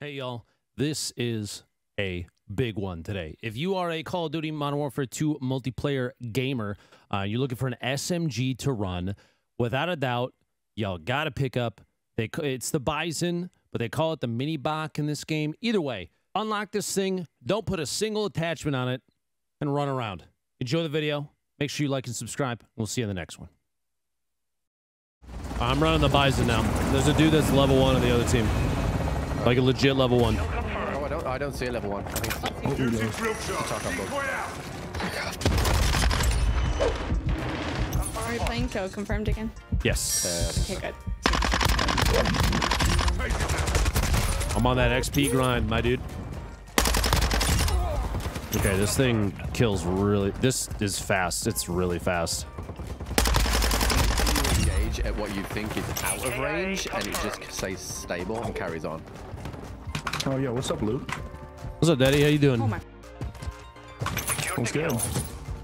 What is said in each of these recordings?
Hey, y'all. This is a big one today. If you are a Call of Duty Modern Warfare 2 multiplayer gamer, uh, you're looking for an SMG to run, without a doubt, y'all got to pick up. They It's the Bison, but they call it the Minibak in this game. Either way, unlock this thing. Don't put a single attachment on it and run around. Enjoy the video. Make sure you like and subscribe. We'll see you in the next one. I'm running the Bison now. There's a dude that's level one on the other team. Like a legit level one. Oh, I don't, oh, I don't see a level one. I think it's Talk on. Are we playing co confirmed again? Yes. Okay, good. I'm on that XP grind, my dude. Okay, this thing kills really. This is fast. It's really fast. Engage at what you think is out of range, and it just stays stable and carries on. Oh, yeah. What's up, Luke? What's up, Daddy? How you doing? Oh my. What's good?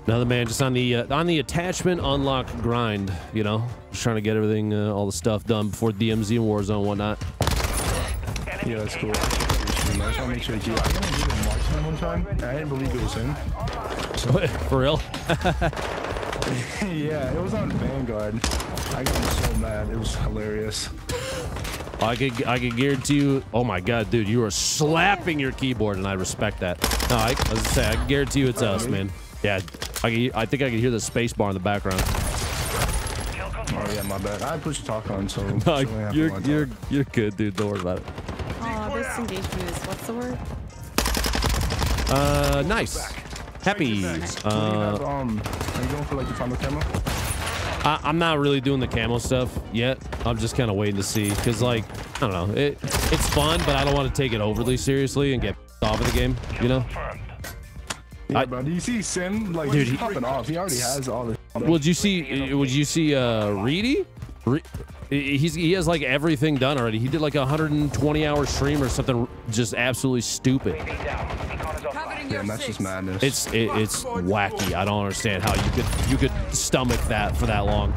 Another man, just on the uh, on the attachment unlock grind. You know, just trying to get everything, uh, all the stuff done before DMZ and Warzone and whatnot. Yeah, that's cool. I just want to make sure you. I got to give marksman one time. I didn't believe it was him. So For real? yeah, it was on Vanguard. I got so mad. It was hilarious. I could I could guarantee you. Oh my god, dude, you are slapping your keyboard, and I respect that. No, I, I was gonna say I can guarantee you it's us, man. Yeah, I can, I think I can hear the space bar in the background. Oh yeah, my bad. I pushed talk on, so. No, I you're watch you're out. you're good, dude. Don't worry about it. Oh, this engagement is what's the word? Uh, nice. Happy. Do you have, Uh, um, are you going for like the final camera? I, I'm not really doing the camo stuff yet. I'm just kind of waiting to see, cause like I don't know, it it's fun, but I don't want to take it overly seriously and get off of the game. You know? Yeah, I- bro. Do you see Sim? Like, Dude, he's he- popping off. He already has all the. Would you see? Would you see? Uh, Reedy? Re- he's he has like everything done already. He did like a 120 hour stream or something, just absolutely stupid. Yeah, that's just madness. It's it, it's wacky. I don't understand how you could you could stomach that for that long.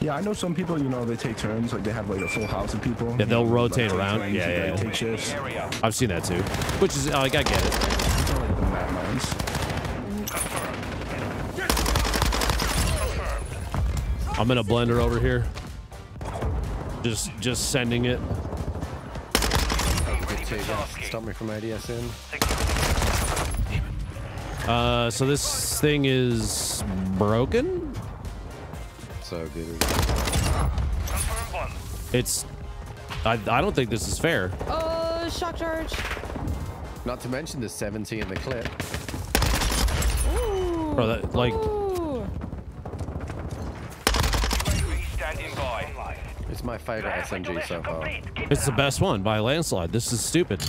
Yeah, I know some people, you know, they take turns, like they have like a full house of people. Yeah, they'll rotate take around. Yeah, yeah, yeah. Take shifts. I've seen that too, which is like I get it. Like the mad minds. I'm in a blender over here. Just just sending it. That was good too. Yeah. Stop me from ADS in. Uh, so this thing is broken. So good. It's. I, I don't think this is fair. Oh, shock charge. Not to mention the 70 in the clip. Ooh. Bro, that, like- Ooh. It's my favorite SMG so far. It's the best one by a landslide. This is stupid.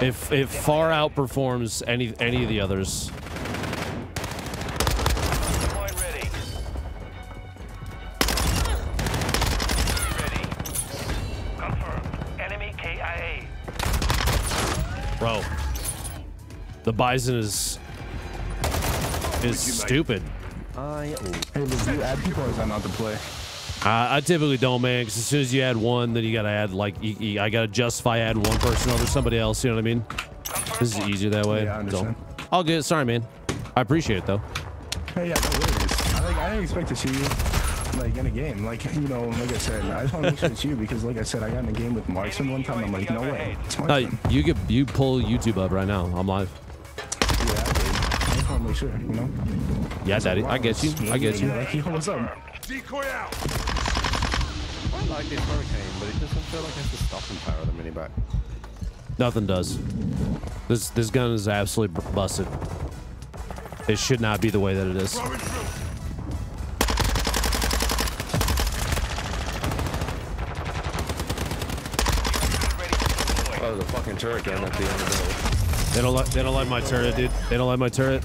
If it far outperforms any any of the others. Bro, the Bison is is stupid. I Hey, Luke, you add people or is that not the play? Uh, I typically don't, man, because as soon as you add one, then you gotta add like you, you- I gotta justify adding one person over somebody else. You know what I mean? This is easier that way. Yeah, I understand. So, I'll get. Sorry, man. I appreciate it though. Hey, yeah, no worries. I, like, I didn't expect to see you like in a game. Like, you know, like I said, I just want to make sure it's you because, like I said, I got in a game with Marksman one time. I'm like, no way, it's Uh, you could you pull YouTube up right now. I'm live. yeah, I did. I just want to make sure, you know. Yeah, daddy. I get you. I get you. Like, yo, what's up? I like this Hurricane, but it doesn't feel like it has the stopping power of the Minibak. Nothing does. This this gun is absolutely busted. It should not be the way that it is. Oh, the fucking turret gun at the end of They don't like they don't like my turret, dude. They don't like my turret.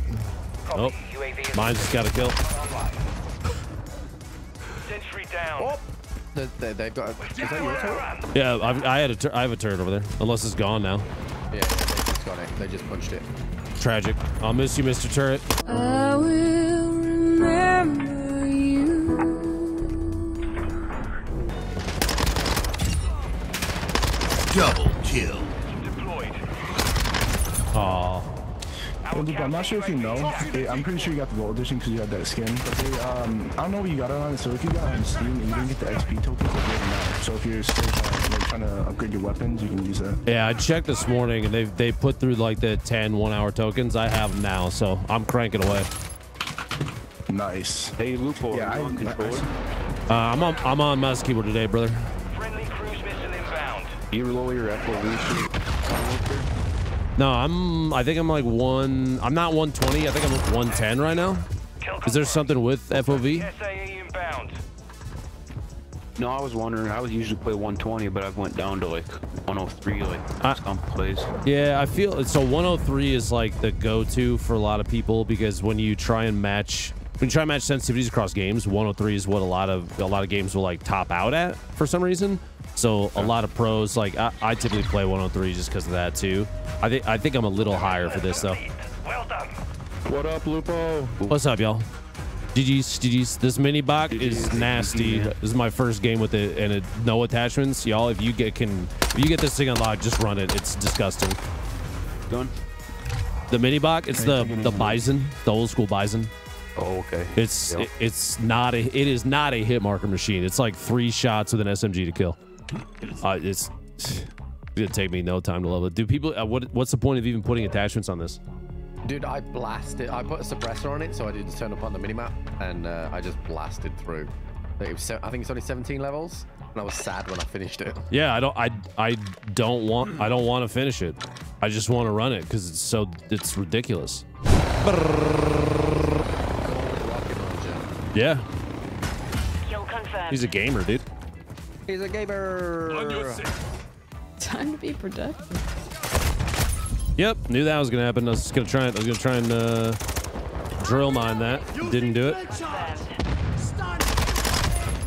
Nope. Mine just got a kill. They, they, they've got. A, is that your turret? Yeah, I've, I had a tur- I have a turret over there. Unless it's gone now. Yeah, yeah, they just got it. They just punched it. Tragic. I'll miss you, Mr. Turret. I'm not sure if you know. I'm pretty sure you got the gold edition because you had that skin. But they, um, I don't know what you got it on. So if you got it on Steam and you didn't get the XP tokens, they're good now. So if you're still trying, like, trying to upgrade your weapons, you can use that. yeah. I checked this morning and they they put through like the 10 one hour tokens. I have them now, so I'm cranking away. Nice. Hey, Lupo, Yeah, are you I- on controller? Uh, I'm on I'm on mouse keyboard today, brother. Friendly cruise missile inbound. you lower your FOV? No, I'm. I think I'm like one. I'm not 120. I think I'm 110 right now. Is there something with FOV? No, I was wondering. I would usually play 120, but I've went down to like 103, like I- some plays. Yeah, I feel it's so. 103 is like the go-to for a lot of people because when you try and match, when you try and match sensitivities across games, 103 is what a lot of a lot of games will like top out at for some reason. So a lot of pros like I, I typically play 103 just because of that too. I think I think I'm a little higher for this though. Well done. What up, Lupo? What's up, y'all? GG's, GG's. This Minibak is nasty. This is my first game with it and it no attachments, y'all. If you get can if you get this thing unlocked, just run it. It's disgusting. Done? The Minibak, it's the the bison, the old school bison. Oh, okay. It's Yep. it- it's not a it is not a hit marker machine. It's like three shots with an SMG to kill. Uh, it's it's gonna take me no time to level it. Do people? Uh, what what's the point of even putting attachments on this? Dude, I blasted. I put a suppressor on it so I didn't turn up on the minimap, and uh, I just blasted through. It was, I think it's only 17 levels, and I was sad when I finished it. Yeah, I don't I I don't want I don't want to finish it. I just want to run it because it's so it's ridiculous. Rocket launcher. Yeah, Kill confirmed. he's a gamer, dude. He's a gamer. Time to be productive. Yep, knew that was gonna happen. I was gonna try. I was gonna try and uh, drill mine that. Didn't do it.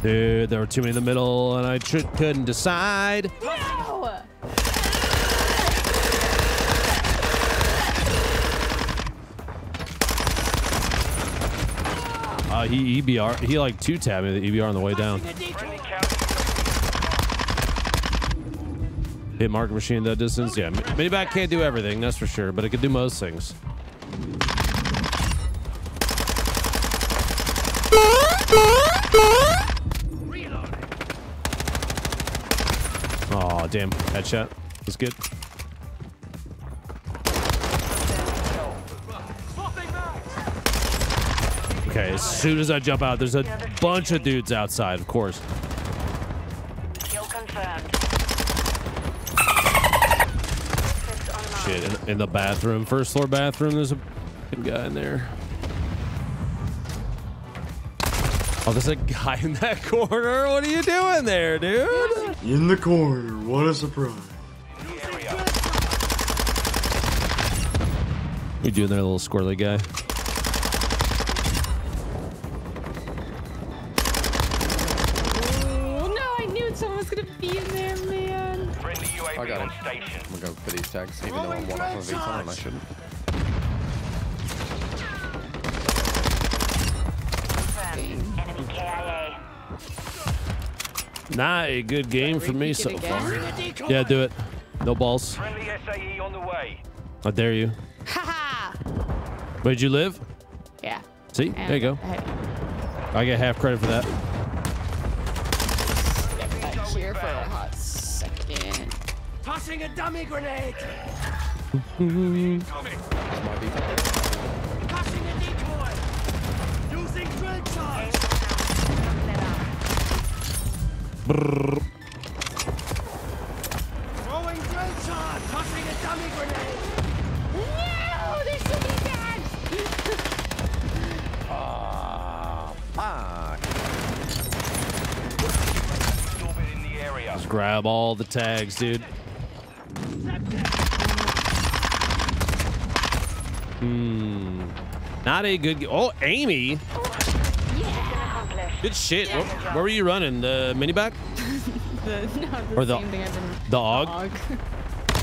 Dude, there were too many in the middle, and I couldn't decide. No! Uh, he EBR. He like two tabbed me the EBR on the way down. Hit marker machine that distance. Yeah, Minibak can't do everything, that's for sure, but it can do most things. Oh damn, headshot. That's good. Okay, as soon as I jump out, there's a bunch of dudes outside, of course. Kill confirmed. Six on mark. Shit, in, in the bathroom, first floor bathroom, there's a guy in there. Oh, there's a guy in that corner. What are you doing there, dude? In the corner. What a surprise. What you doing there, little squirrely guy? Tags, even though I'm one off of each time. I shouldn't. Confirmed. Enemy KIA. Not a good game for me so far. Yeah, do it. No balls. Friendly SAE on the way. I dare you. Haha! Where'd you live? Yeah. See, there you go. I get half credit for that. Tossing a dummy grenade. This might be. Tossing a decoy. Using drill charge. Brrr. Throwing drill charge. Tossing a dummy grenade. No! There's so many bags! Ah, fuck. Orbit in the area. Just grab all the tags, dude. Hmm. Not a good. Oh, Aimee. Good shit. Where, where were you running? The Minibak? The, no, the Or the- same thing I've been The AUG? dog.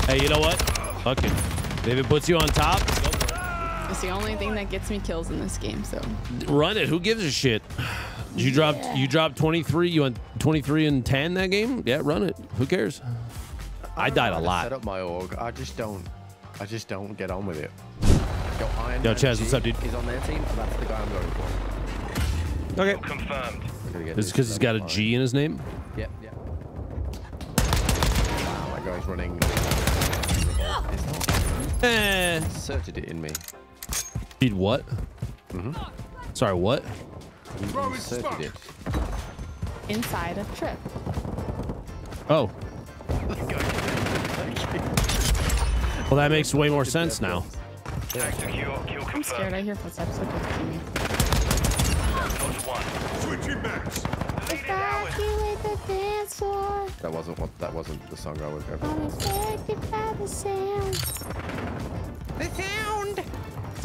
Hey, you know what? Fuck it. If it puts you on top, It's the only thing that gets me kills in this game, so. run it. Who gives a shit? You dropped. You dropped 23. You went 23 and 10 that game. Yeah, run it. Who cares? I died a lot. Set up my org. I just don't. I just don't get on with it. Yo, Iron Yo, Man Chaz, G what's up, dude? Is on their team. and That's the guy I'm going for. Okay. Confirmed. I'm gonna get It's this because he's got a G in his name. Yep, yep. Wow, my guy's running. Eh. inserted it in me. Need what? Mm-hmm. Sorry, what? Inserted it. Inside a trip. Oh. Well, that makes way more sense now. Tag secure. Kill I'm scared I hear footsteps. Look at me. Lost one. Switching backs. Lead it ours. Evacuate the dance floor. That wasn't what. That wasn't the song I was going for. I'm affected by the sound. I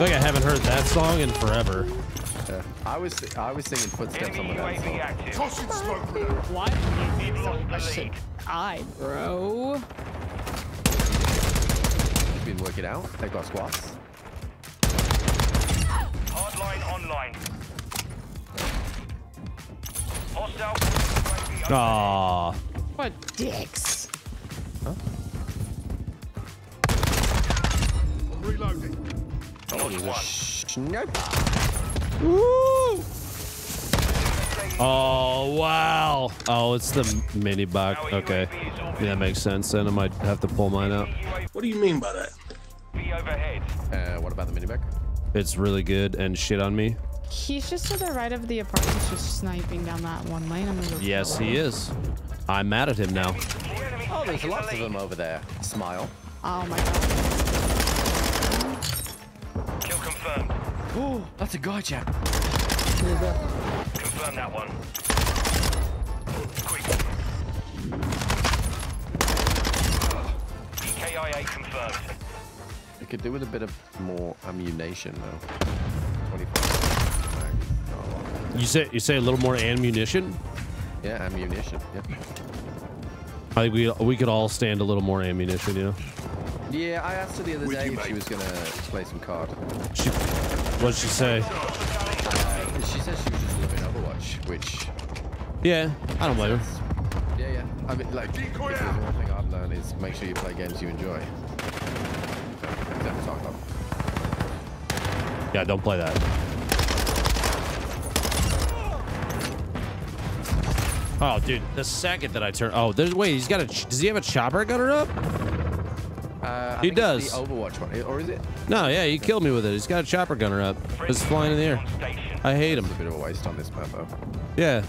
think I haven't heard that song in forever. Yeah. I was. I was singing footsteps Enemy my dad's UAV song. active. Tossing smoke grenade. What? You've lost the lead. I, bro. He's been working out. They've got squats. Aw. What dicks? I'm reloading. Oh, there's a sniper. Oh, wow. Oh, it's the Minibak. Our Okay. UAV is orbiting. Yeah, that makes sense. Then I might have to pull mine out. What do you mean by that? UAV overhead. Uh, what about the Minibak? It's really good and shit on me. He's just to the right of the apartment, just sniping down that one lane. I'm gonna go Yes, he him. is. I'm mad at him now. Oh, there's lots of them over there. Smile. Oh my god. Kill confirmed. Oh, that's a guy, chap. Confirm that one. Quick. EKIA confirmed. I could do with a bit of more ammunition though. 25 You say you say a little more ammunition. Yeah, ammunition. Yep. I think we we could all stand a little more ammunition. You know. Yeah, I asked her the other With day you, if she was gonna play some card. She, what'd she say? Uh, she said she was just loving Overwatch, which Yeah, I don't blame her. yeah, yeah. I mean, like, if there's Decoy one thing I've learned is make sure you play games you enjoy. Except for Tarkov. Yeah, don't play that. Oh, dude, the second that I turn, oh, there's wait, he's got a. ch- Does he have a chopper gunner up? Uh, He does. The Overwatch one, or is it? No, yeah, he killed me with it. He's got a chopper gunner up. It's flying in the air. I hate him. It's a bit of a waste on this map, though. Yeah,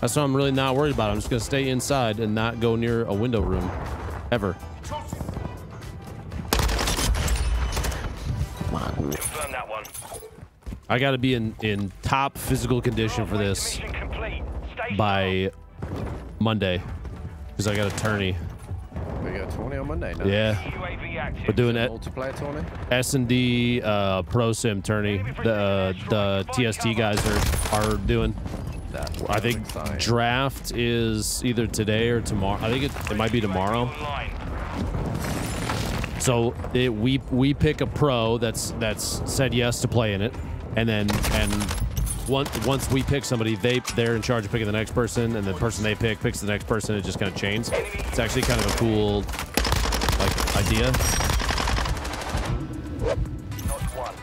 that's what I'm really not worried about. I'm just gonna stay inside and not go near a window room, ever. Confirm that one. I got to be in in top physical condition for this Mission complete. Stay by Monday, because I got a tourney. We got 20 on Monday now. Yeah, we're doing it. Multiplayer tournament. S and D uh, Pro Sim tourney. The uh, the TST guys are are doing. That I think exciting. draft is either today or tomorrow. I think it, it might be tomorrow. So it, we we pick a pro that's that's said yes to play in it, and then and once once we pick somebody, they they're in charge of picking the next person, and the person they pick picks the next person. It just kind of chains. It's actually kind of a cool like idea. Not one.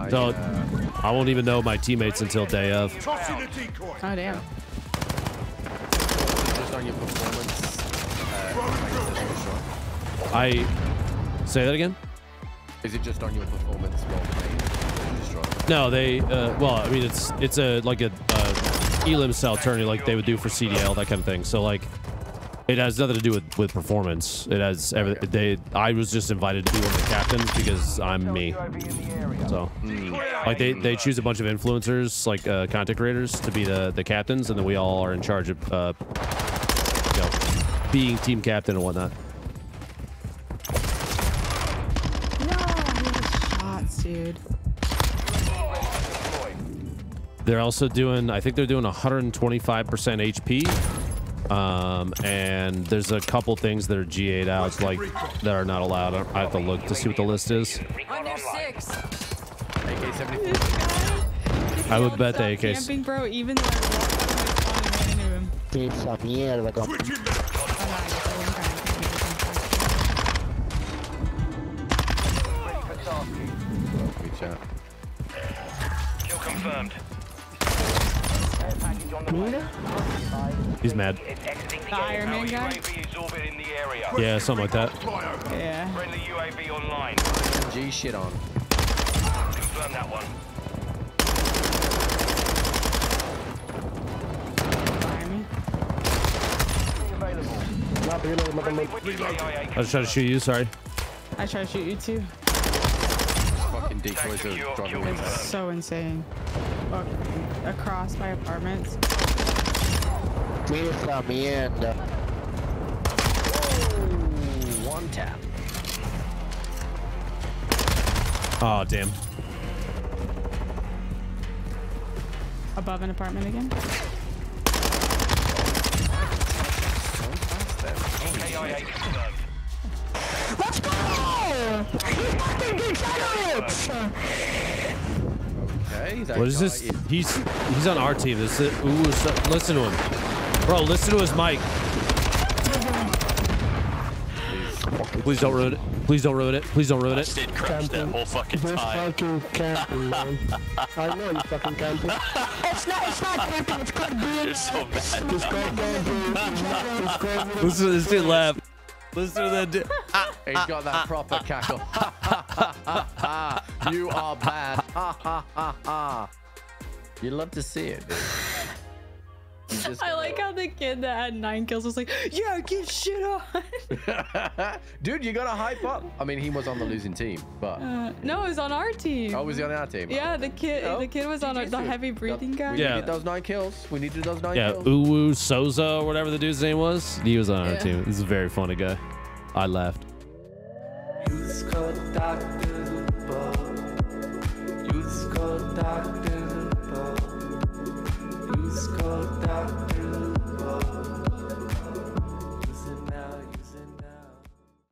I, So uh, I won't even know my teammates until day of. Tossing a decoy. Oh damn. just on your performance. Uh, like it says on the shot. I say that again. Is it just on your performance while No, they. Uh, well, I mean, it's it's a like a uh, elim style tourney like they would do for CDL that kind of thing. So like, it has nothing to do with with performance. It has everything. They. I was just invited to be one of the captains because I'm me. So like they they choose a bunch of influencers like uh, content creators to be the the captains, and then we all are in charge of uh, you know, being team captain and whatnot. No, has shots, dude. They're also doing, I think they're doing 125% HP. Um, and there's a couple things that are G8 outs, like, that are not allowed. I have to look to see what the list is. I would bet the AKs. Camping, bro, even though I walked mierda, compa. Chat. Kill confirmed. He's mad. Exiting the The Iron Man guy? UAV is orbiting the area. Yeah, something like that. Yeah. Friendly UAV online. G shit on. Confirm that one. Fire me. KIA I was trying to shoot you. Sorry. I try to shoot you too. Fucking decoys are driving me mad. So insane. Look, across my apartments. Mira mierda. Uh, one tap. Oh damn. Above an apartment again. Let's go! You fucking degenerates! Okay, What is guy this? He's he's on our team. This is, ooh, so, listen to him, bro. Listen to his mic. Please don't ruin it. Please don't ruin it. Please don't ruin it. Stayed crushed that whole fucking This time. fucking camping, man. I know you fucking camping. It's not, it's not camping, it's called being. You're so bad. It's called camping. Listen to this dude laugh. Listen to that. Dude. He's got that proper cackle. Ha, ha, ha, ha, ha. you are bad. Ha, ha, ha, ha. You love to see it, dude. Just- I like how the kid that had nine kills was like, yeah, get shit on. dude, you gotta hype up. I mean, he was on the losing team, but Uh, no, it was on our team. oh, was he on our team? Yeah, the kid, Oh, the kid was on our, the GG's. heavy breathing guy. We Yeah. needed those nine kills. We needed those nine Yeah, kills. Uwu Soza or whatever the dude's name was. He was on our Yeah. team. This is a very funny guy. I laughed. Youth's conduct in the the